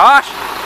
rocha.